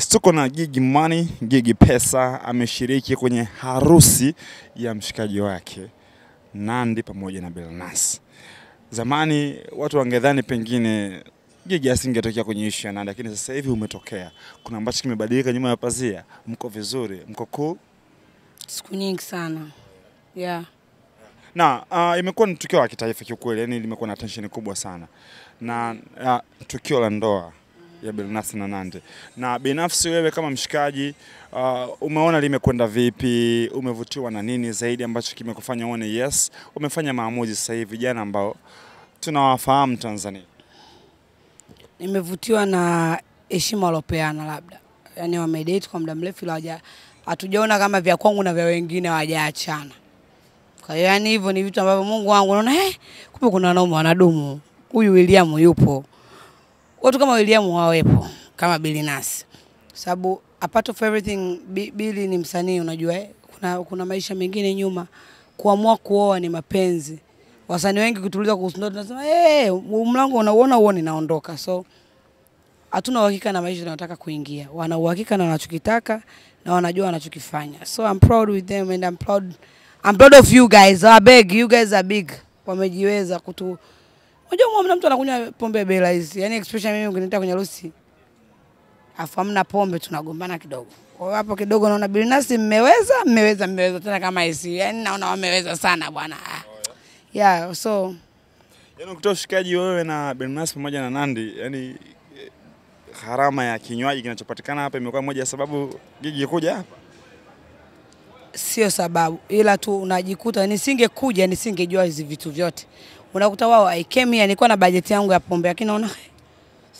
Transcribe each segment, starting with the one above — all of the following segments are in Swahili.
Tuko na Gigy Money, Gigy Pesa ameshiriki kwenye harusi ya mshikaji wake Nandy pamoja na Billnass. Zamani watu wangedhani pengine Gigy asingetokea kwenye ishu ya Nandy, lakini sasa hivi umetokea. Kuna ambacho kimebadilika nyuma ya pazia? Mko vizuri? Mko cool? Siku nyingi sana yeah. Na uh, imekuwa ni tukio la kitaifa kiukweli, yani limekuwa na tension kubwa sana na uh, tukio la ndoa ya bilnasi na Nande. Na binafsi wewe kama mshikaji uh, umeona limekwenda vipi? Umevutiwa na nini zaidi ambacho kimekufanya uone yes, umefanya maamuzi sasa hivi vijana ambao tunawafahamu Tanzania? Nimevutiwa na heshima waliopeana, labda yani wamedate kwa muda mrefu, ila hatujaona kama vya kwangu na vya wengine hawajaachana. Kwa hiyo yani hivyo ni vitu ambavyo Mungu wangu naona eh, kumbe kuna wanaume wanadumu. Huyu William yupo, watu kama William wawepo kama Billnass, sababu apart of everything Bi- Billy ni msanii, unajua eh, kuna, kuna maisha mengine nyuma. Kuamua kuoa ni mapenzi. Wasanii wengi kutuliza kuhusu ndoa tunasema eh, hey, mlango unauona uone naondoka. So hatuna uhakika na maisha tunayotaka kuingia. Wana uhakika na wanachokitaka na wanajua wanachokifanya. So I'm proud with them and I'm proud I'm proud of you guys. I beg you guys are big. Wamejiweza kutu Unajua mwa mtu anakunywa pombe bila hizi. Yaani especially mimi ukiniita kwenye harusi. Afu hamna pombe tunagombana kidogo. Kwa hiyo hapo kidogo naona Bilnasi mmeweza, mmeweza, mmeweza tena kama hizi. Yaani naona wameweza sana bwana. Yeah, so Yaani ukitoa ushikaji wewe na bilnasi pamoja na Nandi, yani harama gharama ya kinywaji kinachopatikana hapa imekuwa moja ya sababu gigi kuja hapa. sio sababu, ila tu unajikuta nisingekuja, nisingejua hizi vitu vyote. Unakuta wao I came here, nilikuwa na bajeti yangu ya pombe, lakini naona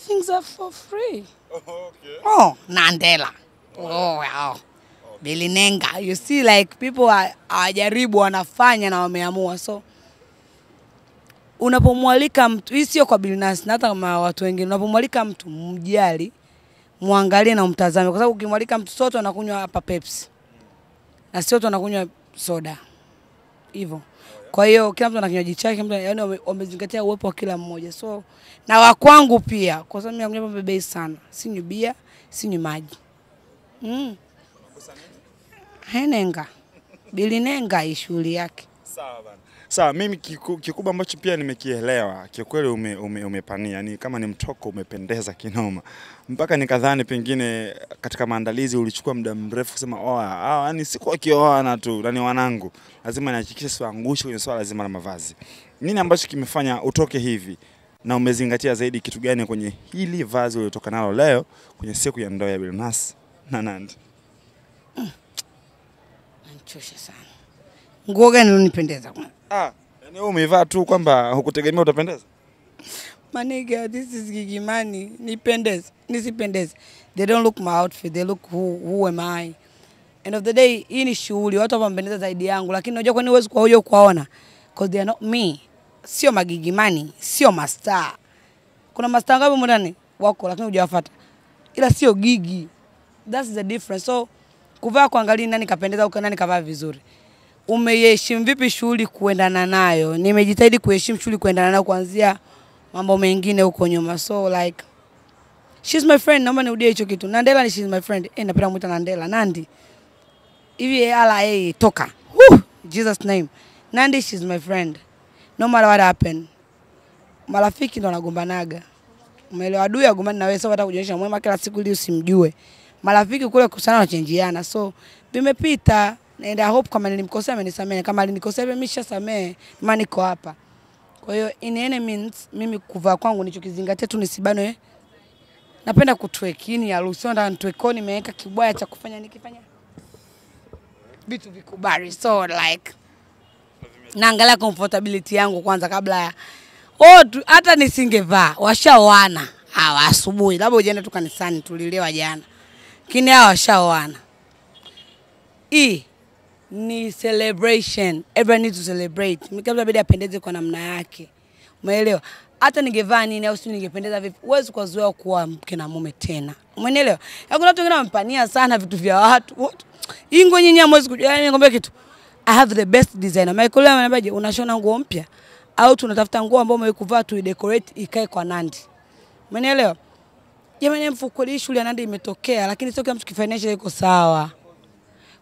things are for free. Oh, Nandela. Oh, wow. Bilinenga. You see like people are- hawajaribu wanafanya na wameamua. So unapomwalika mtu, hii sio kwa Billnass na hata kama watu wengine, unapomwalika mtu mjali, muangalie na umtazame, kwa sababu ukimwalika mtu sote anakunywa hapa Pepsi na sio tu wanakunywa soda hivyo. Kwa hiyo kila mtu ana kinywaji chake, mtu yani wamezingatia uwepo wa kila mmoja, so na wa kwangu pia, kwa sababu mimi nakunywa bei sana, sinywi bia, sinywi maji. Mm. Henenga bilinenga ishughuli shughuli yake. Sawa bana. Sawa, mimi kiku- kikubwa ambacho pia nimekielewa kiukweli, ume, ume, umepania yani, kama ni mtoko umependeza kinoma, mpaka nikadhani pengine katika maandalizi ulichukua muda mrefu kusema oa, ah, yani siku akioana tu nani wanangu, lazima nihakikishe siwaangushe kwenye swala zima la mavazi. Nini ambacho kimefanya utoke hivi na umezingatia zaidi kitu gani kwenye hili vazi uliotoka nalo leo kwenye siku ya ndoa ya Bilnas na Nandy? nanchosha sana. Nguo gani unanipendeza? Ah, yani wewe umevaa tu kwamba hukutegemea utapendeza? Maniga, this is Gigy Money. Nipendeze, nisipendeze. They don't look my outfit, they look who, who am I. End of the day, hii ni shughuli, watu wamependeza zaidi yangu, lakini unajua kwa nini huwezi kuwaoja kuwaona? Because they are not me. Sio magigi Money, sio mastaa. Kuna mastaa ngapi humu ndani wako lakini hujawafuata. Ila sio gigi. That's the difference. So kuvaa kuangalia nani kapendeza au nani kavaa vizuri. Umeiheshimu vipi shughuli kuendana nayo? Nimejitahidi kuheshimu shughuli kuendana nayo kuanzia mambo mengine huko nyuma. So like she's my friend, naomba nirudie hicho kitu. Nandela ni she's my friend. Eh, napenda kumuita Nandela. Nandi. Hivi ala eh toka. Woo! Jesus name. Nandi she's my friend. No matter what happen. Marafiki ndo wanagombanaga. Umeelewa? Adui agombani na wewe sio hata kujionyesha mwema kila siku ili usimjue. Marafiki kule kusana wanachenjiana. So vimepita and I hope kama nilimkosea amenisamehe. Kama alinikosea mimi nishasamehe. Maana niko hapa. Kwa hiyo in any means mimi kuvaa kwangu nichokizingatia tu nisibanwe. Napenda kutwek, hii ni harusi, nataka ntweko, nimeweka kibwaya cha kufanya nikifanya vitu vikubali. So like naangalia comfortability yangu kwanza kabla ya oh, hata nisingevaa washaoana hawa asubuhi, labda ujaenda tu kanisani tulilewa jana, lakini hawa washaoana. Hii ni celebration. Everyone needs to celebrate. Mtu inabidi apendeze kwa namna yake. Umeelewa? Hata ningevaa nini au si ningependeza vipi, huwezi kuwazoea kuwa mke na mume tena. Umeelewa? Ya kuna watu wengine wamepania sana vitu vya watu. Hii nguo nyinyi hamwezi kujua. Yaani nikwambia kitu. I have the best designer. Michael leo ananiambia, unashona nguo mpya au tunatafuta nguo ambayo umewahi kuvaa tu decorate ikae kwa Nandi. Umeelewa? jamani, mfuko shule ya Nandi imetokea, lakini sio kila mtu kifinancial iko sawa.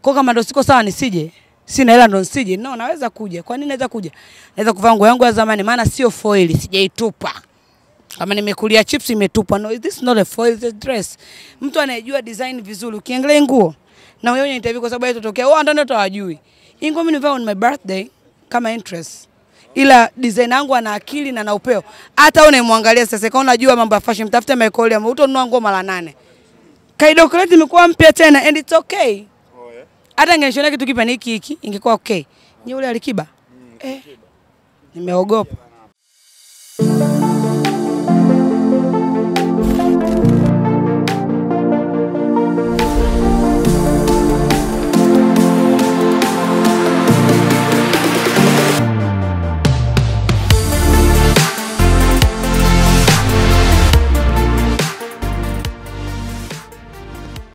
Kwa kama ndo siko sawa nisije, sina hela ndo nisije. No, naweza kuja. Kwa nini naweza kuja? Naweza kuvaa nguo yangu ya zamani, maana sio foil, sijaitupa. Kama nimekulia chips imetupwa. No, this is not a foil, this dress. Mtu anayejua design vizuri, ukiangalia nguo na wewe kwenye interview, kwa sababu haitotokea wao ndio utawajui. Hii nguo mimi nivaa on my birthday kama interest ila design yangu ana akili na na upeo. Hata wewe unayemwangalia sasa, kama unajua mambo ya fashion, mtafute Michael ama utonua nguo mara nane. Kaidokoleti imekuwa mpya tena and it's okay. Hata ningeshona kitu kipa ni hiki hiki ingekuwa okay. Ni ule Alikiba. Eh. Nimeogopa.